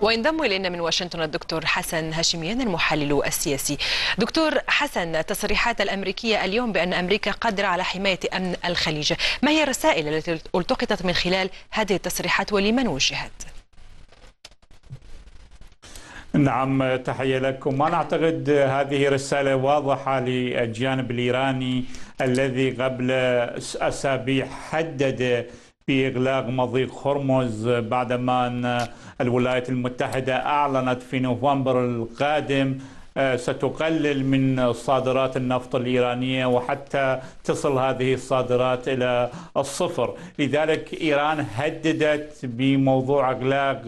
وينضم إلينا من واشنطن الدكتور حسن هاشميان المحلل السياسي. دكتور حسن تصريحات الأمريكية اليوم بأن أمريكا قادرة على حماية أمن الخليج، ما هي الرسائل التي التقطت من خلال هذه التصريحات ولمن وجهت؟ نعم تحية لكم أنا أعتقد هذه رسالة واضحة للجانب الإيراني الذي قبل أسابيع حدد بإغلاق مضيق هرمز بعدما أن الولايات المتحدة أعلنت في نوفمبر القادم ستقلل من صادرات النفط الإيرانية وحتى تصل هذه الصادرات إلى الصفر. لذلك إيران هددت بموضوع إغلاق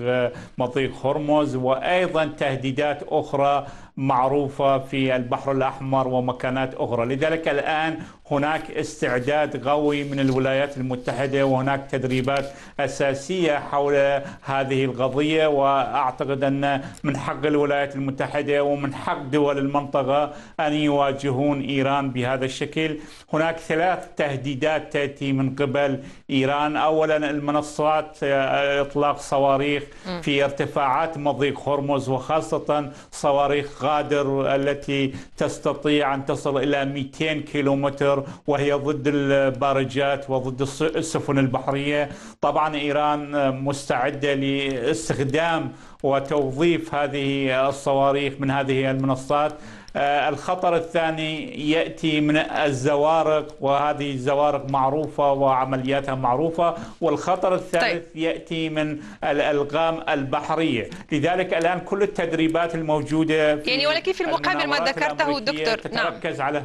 مضيق هرمز وأيضا تهديدات أخرى معروفة في البحر الأحمر ومكانات أخرى. لذلك الآن هناك استعداد قوي من الولايات المتحدة وهناك تدريبات أساسية حول هذه القضية وأعتقد أن من حق الولايات المتحدة ومن حق دول المنطقة أن يواجهون إيران بهذا الشكل. هناك ثلاث تهديدات تأتي من قبل إيران. أولا المنصات إطلاق صواريخ في ارتفاعات مضيق هرمز وخاصة صواريخ غادر التي تستطيع أن تصل إلى 200 كيلومتر وهي ضد البارجات وضد السفن البحرية طبعا إيران مستعدة لاستخدام وتوظيف هذه الصواريخ من هذه المنصات الخطر الثاني يأتي من الزوارق وهذه الزوارق معروفة وعملياتها معروفة والخطر الثالث طيب. يأتي من الألغام البحرية لذلك الآن كل التدريبات الموجودة في يعني ولكن في المقابل ما ذكرته دكتور تتركز نعم. على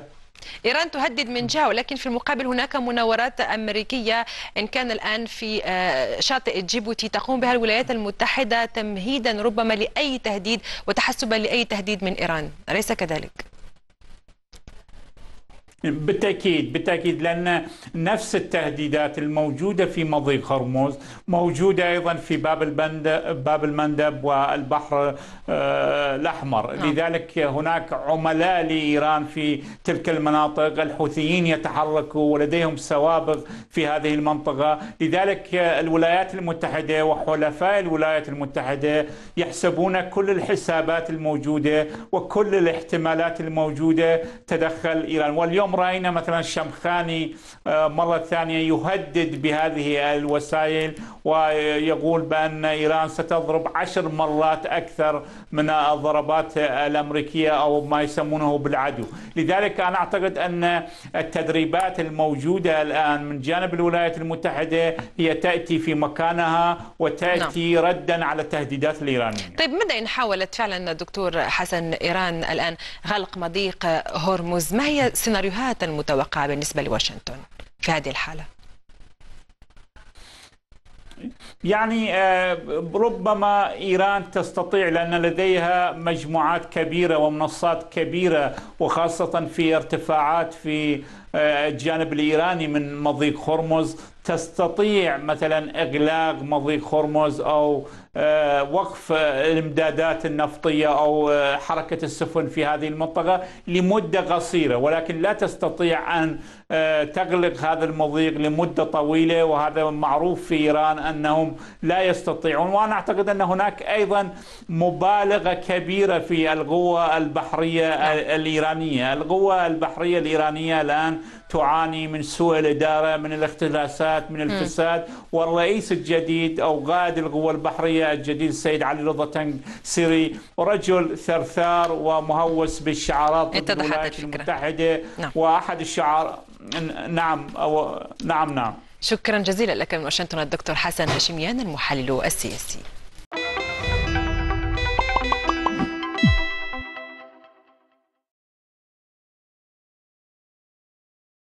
إيران تهدد من جهة ولكن في المقابل هناك مناورات أمريكية إن كان الآن في شاطئ جيبوتي تقوم بها الولايات المتحدة تمهيدا ربما لأي تهديد وتحسبا لأي تهديد من إيران أليس كذلك؟ بالتأكيد بالتأكيد لأن نفس التهديدات الموجودة في مضيق هرمز موجودة أيضا في باب المندب باب المندب والبحر الأحمر. نعم. لذلك هناك عملاء لإيران في تلك المناطق الحوثيين يتحركوا ولديهم سوابق في هذه المنطقة. لذلك الولايات المتحدة وحلفاء الولايات المتحدة يحسبون كل الحسابات الموجودة وكل الاحتمالات الموجودة تدخل إيران. واليوم رأينا مثلا الشمخاني مرة ثانية يهدد بهذه الوسائل ويقول بأن إيران ستضرب عشر مرات أكثر من الضربات الأمريكية أو ما يسمونه بالعدو، لذلك أنا أعتقد أن التدريبات الموجودة الآن من جانب الولايات المتحدة هي تأتي في مكانها وتأتي نعم. ردا على التهديدات الإيرانية. طيب ماذا إن حاولت فعلا دكتور حسن إيران الآن غلق مضيق هرمز؟ ما هي السيناريوهات المتوقعة بالنسبة لواشنطن في هذه الحالة؟ يعني ربما إيران تستطيع لأن لديها مجموعات كبيرة ومنصات كبيرة وخاصة في ارتفاعات في الجانب الإيراني من مضيق هرمز تستطيع مثلا إغلاق مضيق هرمز أو وقف الإمدادات النفطية أو حركة السفن في هذه المنطقة لمدة قصيرة ولكن لا تستطيع أن تغلق هذا المضيق لمدة طويلة وهذا معروف في إيران أنهم لا يستطيعون. وأنا أعتقد أن هناك أيضا مبالغة كبيرة في القوة البحرية الإيرانية، القوة البحرية الإيرانية الآن تعاني من سوء الإدارة، من الاختلاسات، من الفساد، والرئيس الجديد أو قائد القوة البحرية الجديد السيد علي رضا تنج سيري رجل ثرثار ومهوس بالشعارات ضد الولايات المتحدة. نعم. وأحد الشعار نعم أو نعم نعم. شكرا جزيلا لك من واشنطن الدكتور حسن هاشميان المحلل السياسي.